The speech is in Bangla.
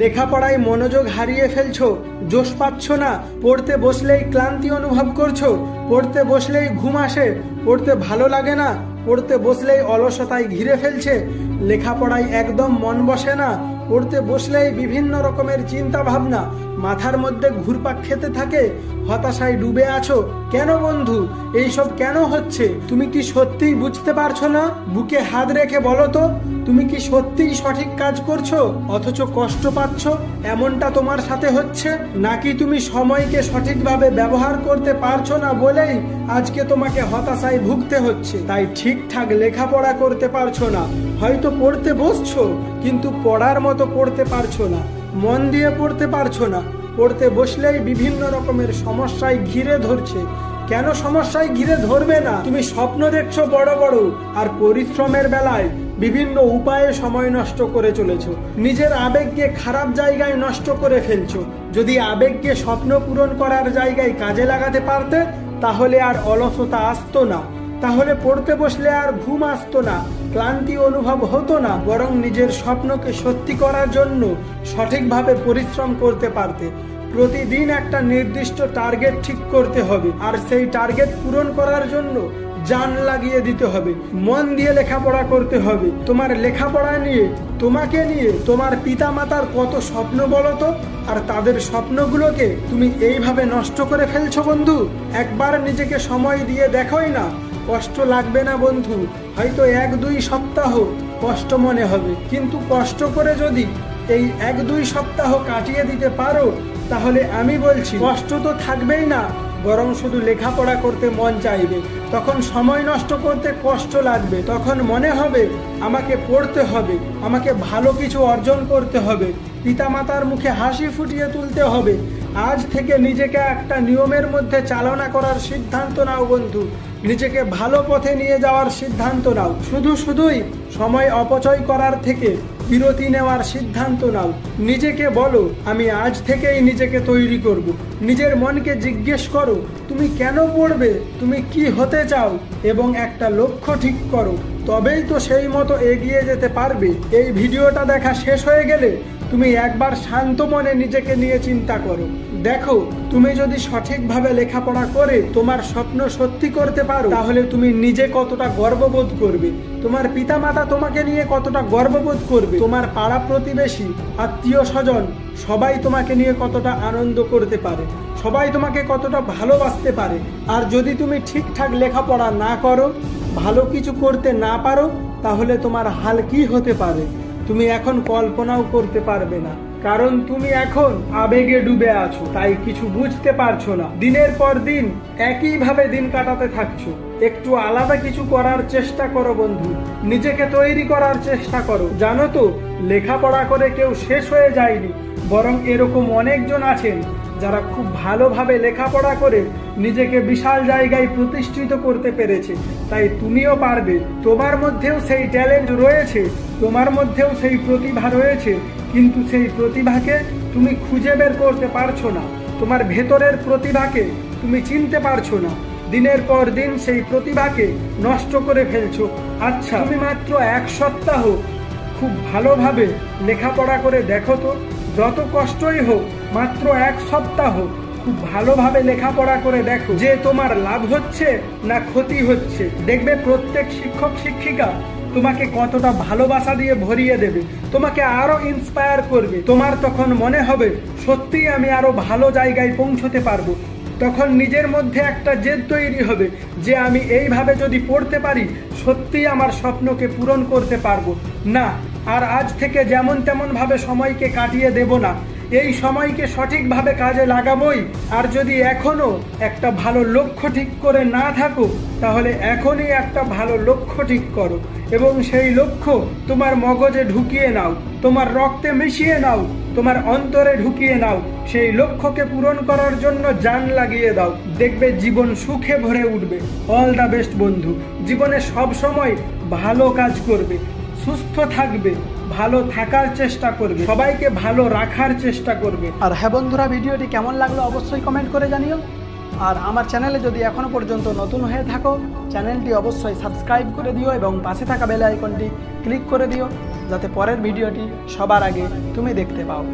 লেখাপড়ায় মনোযোগ হারিয়ে ফেলছো, জোশ পাচ্ছ না, পড়তে বসলেই ক্লান্তি অনুভব করছ, পড়তে বসলেই ঘুম আসে, পড়তে ভালো লাগে না, পড়তে বসলেই অলসতায় ঘিরে ফেলছে, লেখাপড়ায় একদম মন বসে না পড়তে বসলেই বিভিন্ন রকমের চিন্তা ভাবনা মাথার মধ্যে ঘুরপাক খেতে থাকে। হতাশায় ডুবে আছো? কেন বন্ধু? এইসব কেন হচ্ছে? তুমি কি সত্যিই বুঝতে পারছ না? বুকে হাত রেখে বলো তো, তুমি কি সত্যিই সঠিক কাজ করছ? অথচ কষ্ট পাচ্ছ? এমনটা তোমার সাথে হচ্ছে? নাকি তুমি সময়কে সঠিকভাবে ব্যবহার করতে পারছ না বলেই আজকে তোমাকে হতাশায় ভুগতে হচ্ছে? তাই ঠিকঠাক লেখাপড়া করতে পারছ না। হয়তো পড়তে বসছো, কিন্তু পড়ার মতো পড়তে পারছ না, মন দিয়ে পড়তে পারছ না, পড়তে বসলেই বিভিন্ন রকমের সমস্যায় ঘিরে ধরছে। কেন সমস্যায় ঘিরে ধরবে না? তুমি স্বপ্ন দেখছ বড় বড়, আর পরিশ্রমের বেলায় বিভিন্ন উপায়ে সময় নষ্ট করে চলেছো। নিজের আবেগকে খারাপ জায়গায় নষ্ট করে ফেলছো। যদি আবেগকে স্বপ্ন পূরণ করার জায়গায় কাজে লাগাতে পারতে, তাহলে আর অলসতা আসতো না। তাহলে পড়তে বসলে আর ঘুম আসতো না, ক্লান্তি অনুভব হতো না, বরং নিজের স্বপ্নকে সত্যি করার জন্য সঠিকভাবে পরিশ্রম করতে পারতে। প্রতিদিন একটা নির্দিষ্ট টার্গেট ঠিক করতে হবে, আর সেই টার্গেট পূরণ করার জন্য জান লাগিয়ে দিতে হবে, মন দিয়ে লেখাপড়া করতে হবে। তোমার লেখাপড়া নিয়ে, তোমাকে নিয়ে, তোমার পিতা মাতার কত স্বপ্ন বলো তো? আর তাদের স্বপ্নগুলোকে তুমি এইভাবে নষ্ট করে ফেলছো বন্ধু? একবার নিজেকে সময় দিয়ে দেখোই না কষ্ট লাগবে না বন্ধু। হয়তো এক দুই সপ্তাহ কষ্ট মনে হবে। কিন্তু কষ্ট করে যদি এই এক দুই সপ্তাহ কাটিয়ে দিতে পারো, তাহলে আমি বলছি, কষ্ট তো থাকবেই না, বরং শুধু লেখাপড়া করতে মন চাইবে। তখন সময় নষ্ট করতে কষ্ট লাগবে। তখন মনে হবে, আমাকে পড়তে হবে, আমাকে ভালো কিছু অর্জন করতে হবে। পিতামাতার মুখে হাসি ফুটিয়ে তুলতে হবে। আজ থেকে নিজেকে একটা নিয়মের মধ্যে চালনা করার সিদ্ধান্ত নাও বন্ধু। নিজেকে ভালো পথে নিয়ে যাওয়ার সিদ্ধান্ত নাও। শুধু শুধুই সময় অপচয় করার থেকে বিরতি নেওয়ার সিদ্ধান্ত নাও। নিজেকে বলো, আমি আজ থেকেই নিজেকে তৈরি করব। নিজের মনকে জিজ্ঞেস করো, তুমি কেন পড়বে? তুমি কি হতে চাও? এবং একটা লক্ষ্য ঠিক করো। তবেই তো সেই মতো এগিয়ে যেতে পারবে। এই ভিডিওটা দেখা শেষ হয়ে গেলে তুমি একবার শান্ত মনে নিজেকে নিয়ে চিন্তা করো। দেখো, তুমি যদি সঠিকভাবে লেখাপড়া করে তোমার স্বপ্ন সত্যি করতে পারো, তাহলে তুমি নিজে কতটা গর্ববোধ করবে? তোমার পিতামাতা তোমাকে নিয়ে কতটা গর্ববোধ করবে? তোমার পাড়া প্রতিবেশী, আত্মীয় স্বজন, সবাই তোমাকে নিয়ে কতটা আনন্দ করতে পারে? সবাই তোমাকে কতটা ভালোবাসতে পারে? আর যদি তুমি ঠিকঠাক লেখাপড়া না করো, ভালো কিছু করতে না পারো, তাহলে তোমার হাল কি হতে পারে? তুমি এখন কল্পনাও করতে পারবে না। কারণ তুমি এখন আবেগে ডুবে আছো, তাই কিছু বুঝতে পারছ না। দিনের পর দিন একইভাবে দিন কাটাতে থাকছো। একটু আলাদা কিছু করার চেষ্টা করো বন্ধু। নিজেকে তৈরি করার চেষ্টা করো। জানো তো, লেখাপড়া করে কেউ শেষ হয়ে যায়নি। বরং এরকম অনেকজন আছেন যারা খুব ভালোভাবে লেখাপড়া করে নিজেকে বিশাল জায়গায় প্রতিষ্ঠিত করতে পেরেছে। তাই তুমিও পারবে। তোমার মধ্যেও সেই ট্যালেন্ট রয়েছে, তোমার মধ্যেও সেই প্রতিভা রয়েছে, কিন্তু সেই প্রতিভাকে তুমি খুঁজে বের করতে পারছ না। তোমার ভেতরের প্রতিভাকে তুমি চিনতে পারছ না। দিনের পর দিন সেই প্রতিভাকে নষ্ট করে ফেলছো। আচ্ছা তুমি মাত্র এক সপ্তাহ খুব ভালোভাবে লেখাপড়া করে দেখো তো। যত কষ্টই হোক, মাত্র এক সপ্তাহ খুব ভালোভাবে লেখাপড়া করে দেখো যে তোমার লাভ হচ্ছে না ক্ষতি হচ্ছে। দেখবে প্রত্যেক শিক্ষক শিক্ষিকা তোমাকে কতটা ভালোবাসা দিয়ে ভরিয়ে দেবে, তোমাকে আরও ইন্সপায়ার করবে। তোমার তখন মনে হবে, সত্যিই আমি আরও ভালো জায়গায় পৌঁছতে পারব। তখন নিজের মধ্যে একটা জেদ তৈরি হবে যে আমি এইভাবে যদি পড়তে পারি, সত্যিই আমার স্বপ্নকে পূরণ করতে পারব। না আর আজ থেকে যেমন তেমন ভাবে সময়কে কাটিয়ে দেব না। এই সময়কে সঠিকভাবে কাজে লাগাবই। আর যদি এখনও একটা ভালো লক্ষ্য ঠিক করে না থাকো তাহলে এখনই একটা ভালো লক্ষ্য ঠিক করো। এবং সেই লক্ষ্য তোমার মগজে ঢুকিয়ে নাও, তোমার রক্তে মিশিয়ে নাও, তোমার অন্তরে ঢুকিয়ে নাও। সেই লক্ষ্যকে পূরণ করার জন্য জান লাগিয়ে দাও। দেখবে জীবন সুখে ভরে উঠবে। অল দ্য বেস্ট বন্ধু। জীবনে সব সময় ভালো কাজ করবে। সুস্থ থাকবে, ভালো থাকার চেষ্টা করবে, সবাইকে ভালো রাখার চেষ্টা করবে। আর হ্যাঁ বন্ধুরা, ভিডিওটি কেমন লাগল অবশ্যই কমেন্ট করে জানিও। আর আমার চ্যানেলে যদি এখনও পর্যন্ত নতুন হয়ে থাকো, চ্যানেলটি অবশ্যই সাবস্ক্রাইব করে দিও এবং পাশে থাকা বেল আইকনটি ক্লিক করে দিও, যাতে পরের ভিডিওটি সবার আগে তুমি দেখতে পাও।